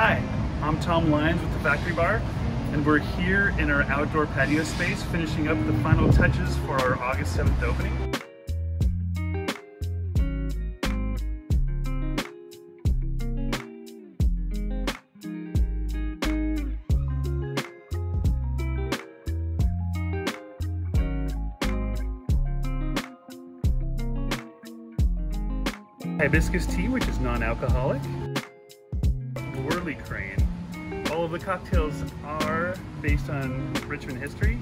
Hi, I'm Tom Lyons with the Factory Bar, and we're here in our outdoor patio space finishing up the final touches for our August 7th opening. Hibiscus tea, which is non-alcoholic, whirly crane. All of the cocktails are based on Richmond history.